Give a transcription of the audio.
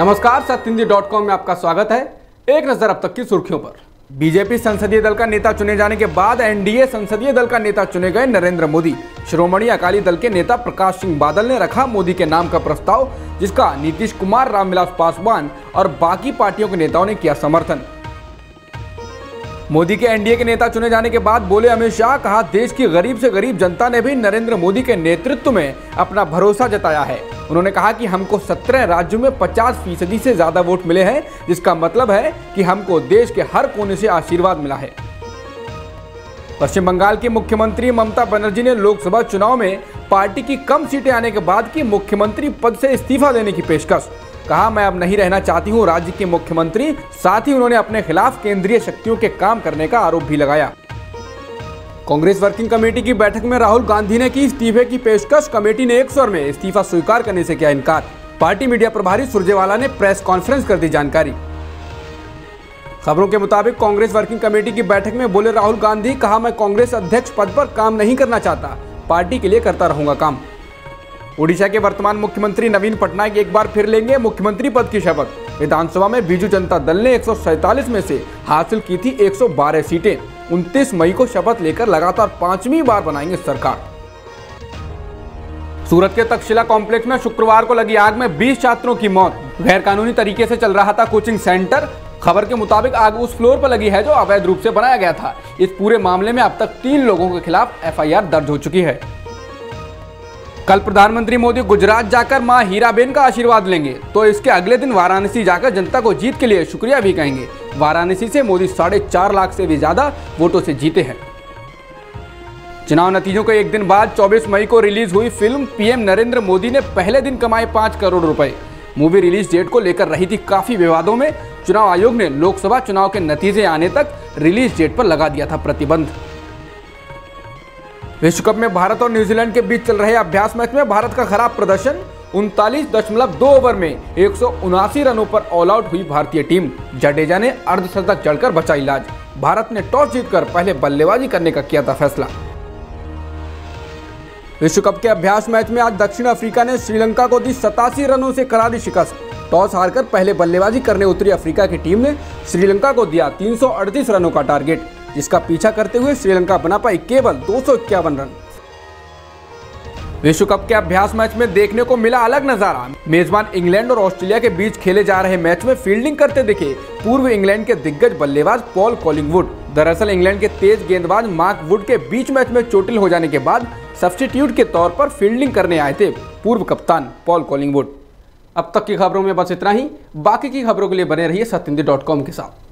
नमस्कार सत्यिंदी dot com में आपका स्वागत है। एक नज़र अब तक की सुर्खियों पर। बीजेपी संसदीय दल का नेता चुने जाने के बाद एनडीए संसदीय दल का नेता चुने गए नरेंद्र मोदी। शिरोमणि अकाली दल के नेता प्रकाश सिंह बादल ने रखा मोदी के नाम का प्रस्ताव, जिसका नीतीश कुमार, रामविलास पासवान और बाकी पार्टियों के नेताओं ने किया समर्थन। मोदी के एनडीए के नेता चुने जाने के बाद बोले अमित शाह, कहा, देश की गरीब से गरीब जनता ने भी नरेंद्र मोदी के नेतृत्व में अपना भरोसा जताया है। उन्होंने कहा कि हमको 17 राज्यों में 50 फ़ीसदी से ज़्यादा वोट मिले हैं, जिसका मतलब है कि हमको देश के हर कोने से आशीर्वाद मिला है। पश्चिम बंगाल की मुख्यमंत्री ममता बनर्जी ने लोकसभा चुनाव में पार्टी की कम सीटें आने के बाद की मुख्यमंत्री पद से इस्तीफा देने की पेशकश। कहा, मैं अब नहीं रहना चाहती हूँ, राज्य के मुख्यमंत्री, साथ ही उन्होंने अपने खिलाफ केंद्रीय शक्तियों के काम करने का आरोप भी लगाया। कांग्रेस वर्किंग कमेटी की बैठक में राहुल गांधी ने की इस्तीफे की पेशकश। कमेटी ने एक स्वर में इस्तीफा स्वीकार करने से किया इनकार। पार्टी मीडिया प्रभारी सुरजेवाला ने प्रेस कॉन्फ्रेंस कर दी जानकारी। खबरों के मुताबिक कांग्रेस वर्किंग कमेटी की बैठक में बोले राहुल गांधी, कहा, मैं कांग्रेस अध्यक्ष पद पर काम नहीं करना चाहता। पार्टी के लिए करता रहूँगा काम। उड़ीसा के वर्तमान मुख्यमंत्री नवीन पटनायक एक बार फिर लेंगे मुख्यमंत्री पद की शपथ। विधानसभा में बीजू जनता दल ने एक में से हासिल की थी 112 सीटें। 29 मई को शपथ लेकर लगातार पांचवी बार बनाएँगे सरकार। सूरत के तक्षशिला कॉम्प्लेक्स में शुक्रवार को लगी आग में 20 छात्रों की मौत। गैर कानूनी तरीके से चल रहा था कोचिंग सेंटर। खबर के मुताबिक आग उस फ्लोर पर लगी है जो अवैध रूप से बनाया गया था। इस पूरे मामले में अब तक तीन लोगों के खिलाफ एफआईआर दर्ज हो चुकी है। कल प्रधानमंत्री मोदी गुजरात जाकर माँ हीराबेन का आशीर्वाद लेंगे। तो इसके अगले दिन वाराणसी जाकर जनता को जीत के लिए शुक्रिया भी कहेंगे। वाराणसी से मोदी साढ़े चार लाख से भी ज़्यादा वोटों से जीते हैं। चुनाव नतीजों के एक दिन बाद 24 मई को रिलीज़ हुई फ़िल्म पीएम नरेंद्र मोदी ने पहले दिन कमाए पाँच करोड़ रुपए। मूवी रिलीज़ डेट को लेकर रही थी काफ़ी विवादों में। चुनाव आयोग ने लोकसभा चुनाव के नतीजे आने तक रिलीज़ डेट पर लगा दिया था प्रतिबंध। विश्व कप में भारत और न्यूजीलैंड के बीच चल रहे अभ्यास मैच में भारत का खराब प्रदर्शन उनतालीस दशमलव दो ओवर में एक सौ उनासी रनों पर ऑल आउट हुई भारतीय टीम। जडेजा ने अर्धशतक जड़कर बचा इलाज। भारत ने टॉस जीतकर पहले बल्लेबाजी करने का किया था फैसला। विश्व कप के अभ्यास मैच में आज दक्षिण अफ्रीका ने श्रीलंका को दी सतासी रनों से करा दी शिकस्त। टॉस हारकर पहले बल्लेबाजी करने उतरी अफ्रीका की टीम ने श्रीलंका को दिया तीन सौ अड़तीस रनों का टारगेट जिसका पीछा करते हुए श्रीलंका बना पाई केवल दो सौ इक्यावन रन। विश्व कप के अभ्यास मैच में देखने को मिला अलग नज़ारा। मेजबान इंग्लैंड और ऑस्ट्रेलिया के बीच खेले जा रहे मैच में फील्डिंग करते दिखे पूर्व इंग्लैंड के दिग्गज बल्लेबाज पॉल कॉलिंगवुड। दरअसल इंग्लैंड के तेज गेंदबाज मार्क वुड के बीच मैच में चोटिल हो जाने के बाद सब्सटीट्यूट के तौर पर फील्डिंग करने आए थे पूर्व कप्तान पॉल कॉलिंगवुड। अब तक की खबरों में बस इतना ही। बाकी की खबरों के लिए बने रहिए सत्यंदी के साथ।